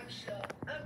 I'm sure.